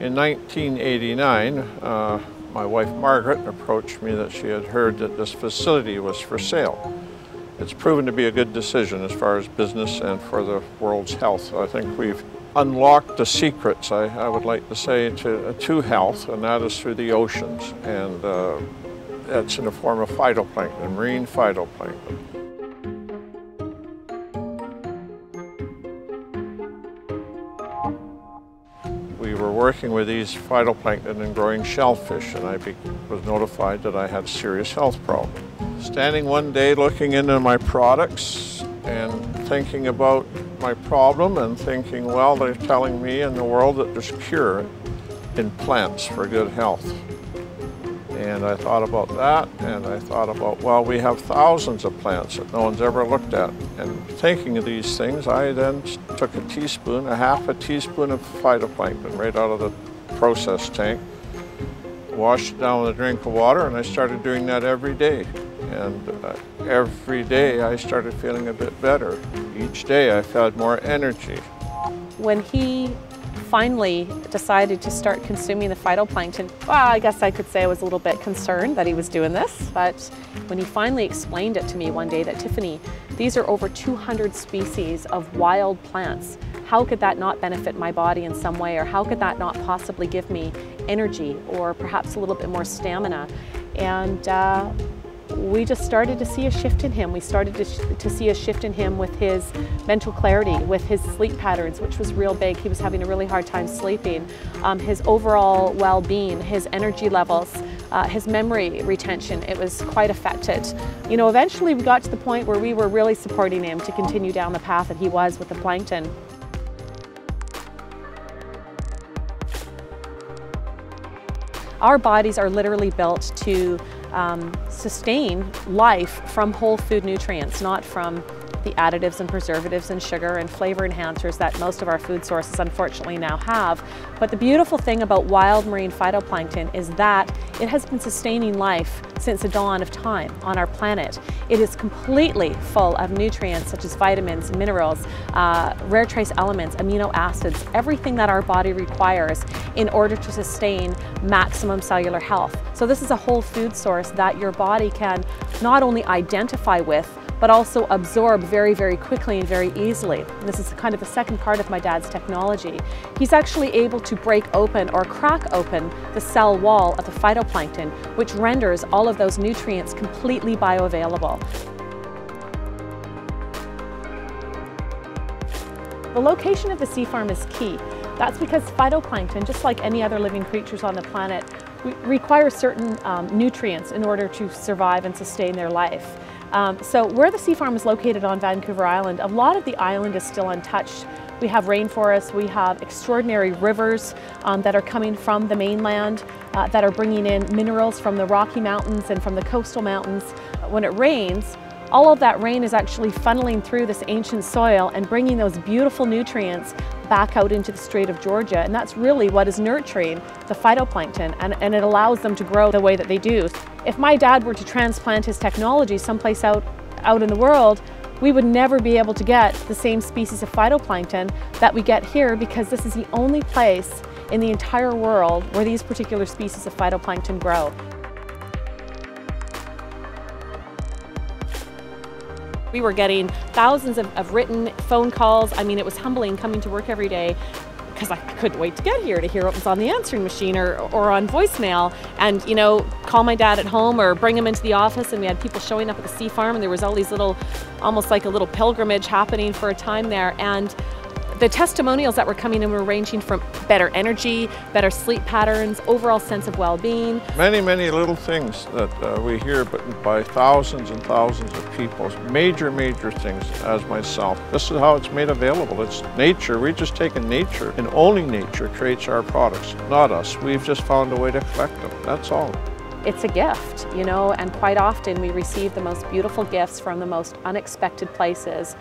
In 1989, uh, my wife Margaret approached me that she had heard that this facility was for sale. It's proven to be a good decision as far as business and for the world's health. I think we've unlocked the secrets, I, I would like to say, to, to health, and that is through the oceans. And uh, that's in the form of phytoplankton, marine phytoplankton. We were working with these phytoplankton and growing shellfish, and I was notified that I had serious health problems. Standing one day looking into my products and thinking about my problem and thinking, well, they're telling me in the world that there's cure in plants for good health. And I thought about that, and I thought about, well, we have thousands of plants that no one's ever looked at. And thinking of these things, I then took a teaspoon, a half a teaspoon of phytoplankton right out of the process tank, washed it down with a drink of water, and I started doing that every day. And uh, every day I started feeling a bit better. Each day I felt more energy. When he finally decided to start consuming the phytoplankton, well, I guess I could say I was a little bit concerned that he was doing this, but when he finally explained it to me one day that Tiffany, these are over 200 species of wild plants. How could that not benefit my body in some way, or how could that not possibly give me energy or perhaps a little bit more stamina? And uh, we just started to see a shift in him. We started to, to, see a shift in him with his mental clarity, with his sleep patterns, which was real big. He was having a really hard time sleeping. Um, his overall well-being, his energy levels, uh, his memory retention, it was quite affected. You know, eventually we got to the point where we were really supporting him to continue down the path that he was with the plankton. Our bodies are literally built to um, sustain life from whole food nutrients, not from the additives and preservatives and sugar and flavor enhancers that most of our food sources unfortunately now have. But the beautiful thing about wild marine phytoplankton is that it has been sustaining life since the dawn of time on our planet. It is completely full of nutrients such as vitamins, minerals, uh, rare trace elements, amino acids, everything that our body requires in order to sustain maximum cellular health. So this is a whole food source that your body can not only identify with, but also absorb very, very quickly and very easily. And this is kind of the second part of my dad's technology. He's actually able to break open or crack open the cell wall of the phytoplankton, which renders all of those nutrients completely bioavailable. The location of the sea farm is key. That's because phytoplankton, just like any other living creatures on the planet, require certain um, nutrients in order to survive and sustain their life. Um, so where the sea farm is located on Vancouver Island, a lot of the island is still untouched. We have rainforests, we have extraordinary rivers um, that are coming from the mainland uh, that are bringing in minerals from the Rocky Mountains and from the coastal mountains. When it rains, all of that rain is actually funneling through this ancient soil and bringing those beautiful nutrients back out into the Strait of Georgia. And that's really what is nurturing the phytoplankton and, and it allows them to grow the way that they do. If my dad were to transplant his technology someplace out, out in the world, we would never be able to get the same species of phytoplankton that we get here because this is the only place in the entire world where these particular species of phytoplankton grow. We were getting thousands of, of written phone calls. I mean, it was humbling coming to work every day because I couldn't wait to get here to hear what was on the answering machine or, or on voicemail and you know call my dad at home or bring him into the office and we had people showing up at the sea farm and there was all these little almost like a little pilgrimage happening for a time there and the testimonials that were coming in were ranging from better energy, better sleep patterns, overall sense of well-being. Many, many little things that uh, we hear but by thousands and thousands of people. Major, major things as myself. This is how it's made available. It's nature. We've just taken nature and only nature creates our products, not us. We've just found a way to collect them. That's all it's a gift, you know, and quite often we receive the most beautiful gifts from the most unexpected places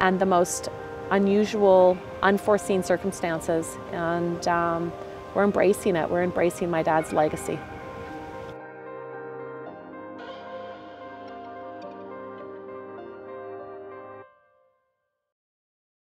and the most unusual, unforeseen circumstances. And um, we're embracing it. We're embracing my dad's legacy.